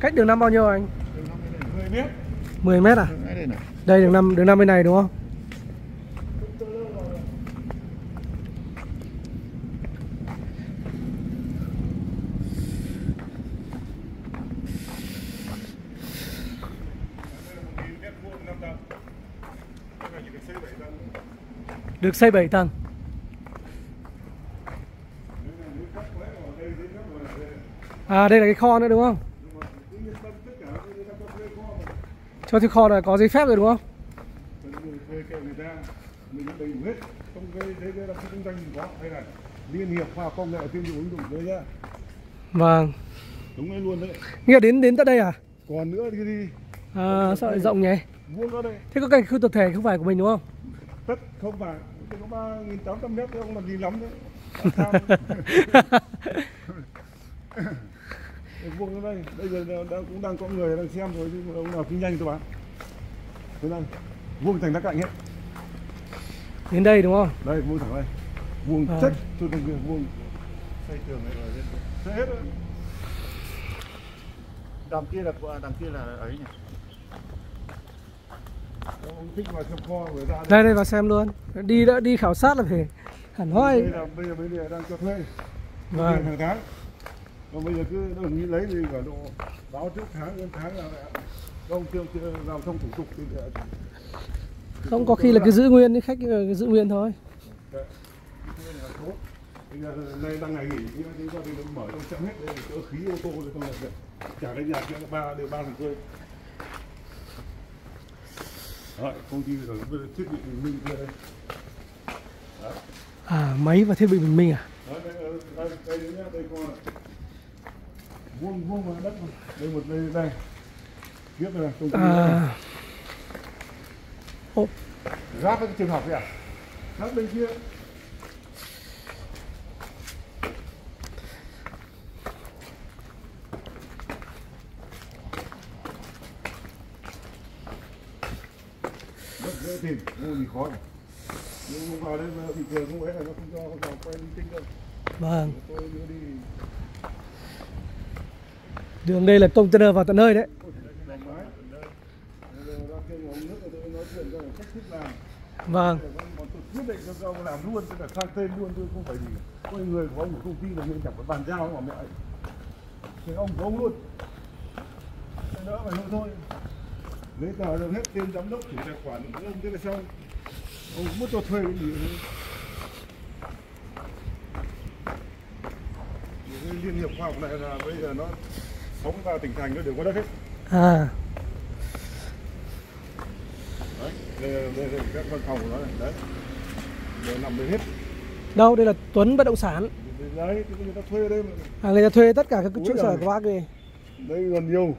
Cách đường năm bao nhiêu anh? Đường bên này 10 mét. 10 mét à? Đường đây đường năm đường năm bên này đúng không? được xây 7 tầng. Được xây 7 tầng. Nếu là nếu cắt quá ở đây dưới cấp rồi đây. À đây là cái kho nữa đúng không? Nhưng mà cứ yên tâm tất cả người ta có thuê kho mà. Cho thuê kho là có giấy phép rồi, đúng không? Thuê kệ người ta mình đầy đủ hết. Cái thế là kinh doanh mình có liên hiệp khoa học công nghệ ứng dụng đấy nhá. Vâng. Đúng đấy luôn đấy. Nghĩa đến đến tận đây à? Còn nữa thì đi À sao lại rộng nhỉ? vuông đây. Thế có cái khu tập thể không phải của mình, đúng không? Tất không phải chỉ có ba nghìn tám trăm mét thôi không làm gì lắm đấy. Cái vuông ở đây. Bây giờ đã, đã, cũng đang có người đang xem rồi chứ ông nào kinh doanh tôi bán thế này vuông thành đá cạnh hết đến đây đúng không? đây vuông thẳng đây. Vuông À. chất cho từng việc vuông. Xây tường này rồi xây hết rồi. Đằng kia là đằng kia là ấy nhỉ? Ông thích vào trong kho người ta Đây đây vào xem luôn. Đi đã đi khảo sát là phải hẳn hoi. đây là bây giờ bây giờ đang cho thuê. Vâng. tiền hàng tháng còn bây giờ cứ đồng ý lấy thì cả độ báo trước tháng đến tháng là ông chưa chưa giao thông thủ tục thì Không có khi là cứ giữ nguyên khách cứ giữ nguyên thôi. Đấy. Bây giờ nay đang ngày nghỉ thì chúng ta đi mở trong chậm hết đây chỗ khí ô tô rồi không được trả cái nhà kia ba đều ba thằng Đấy, công ty rồi thiết bị bình minh kia đây À máy và thiết bị bình minh à? Đấy, đây, đây, đây, đây, đây, nhá, đây con này. Vuông vuông mà đất đây một đây đây. Tiếp này công. À. Ô, giáp với cái trường học à giáp bên kia. Dễ tìm mua gì khó này. Nhưng không vào đây thị trường không ấy là nó không cho vào quay linh tinh đâu. Vâng. tôi đưa đi Đường đây là container vào tận nơi đấy. Vâng. Quyết định cho ông làm luôn, tức là sang tên luôn tôi không phải gì. Có người của ông của công ty là nên chẳng phải bàn giao mà mẹ ấy. Thì ông của ông luôn. Thế đỡ phải không thôi. lấy tờ được hết tên giám đốc chủ tài khoản của ông thế là xong. Ông muốn cho thuê cái gì nữa. Liên hiệp khoa học này là bây giờ nó sống vào tỉnh thành nó đều có đất hết. À. Đấy, đây, đây là các văn phòng của nó này, đấy. Đều nằm đây hết. Đâu đây là Tuấn bất động sản. Đấy, người ta thuê ở đây mà. À, người ta thuê tất cả các trụ sở của bác đi. đây còn nhiều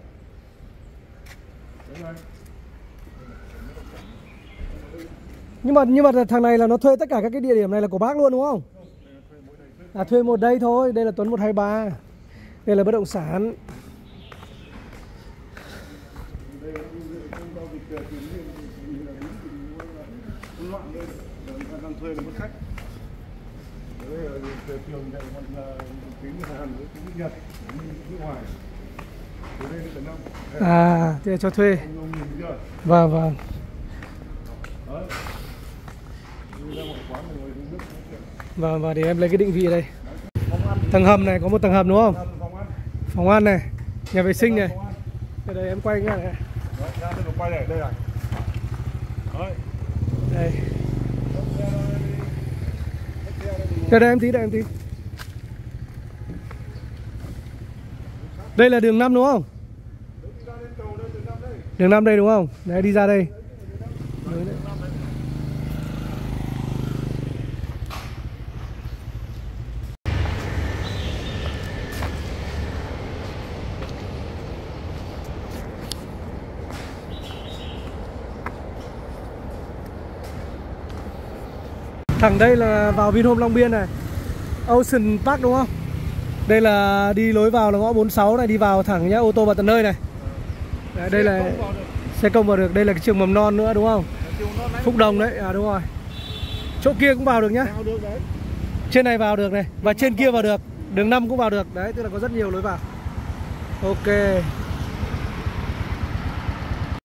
Đấy này. Nhưng mà nhưng mà thằng này là nó thuê tất cả các cái địa điểm này là của bác luôn đúng không? À thuê một đây thôi, đây là Tuấn 123. Đây là bất động sản. đây là không giao dịch tiền liên thì là đúng thì là hỗn loạn đây Giờ người ta đang thuê mất khách trường còn hàn với nhật nước ngoài À, thế cho thuê. Vâng vâng. Vâng và để em lấy cái định vị đây. Tầng hầm này có một tầng hầm đúng không? phòng ăn này, nhà vệ sinh này. Đây em quay nghe này đấy ra quay đây này đấy Đây. Đây Đây em tí, đây em tí. Đây là đường 5 đúng không? đường năm đây Đường 5 đây đúng không? Đấy đi ra đây. Đấy, đấy. Thẳng đây là vào Vinhome Long Biên này. Ocean Park đúng không? Đây là đi lối vào là ngõ 46 này Đi vào thẳng nhá, ô tô vào tận nơi này. Đấy, Đây là xe công vào được Đây là cái trường mầm non nữa đúng không? Phúc Đồng đấy, à đúng rồi. Chỗ kia cũng vào được nhá. Trên này vào được này Và trên kia vào được. Đường 5 cũng vào được. Đấy, tức là có rất nhiều lối vào. Ok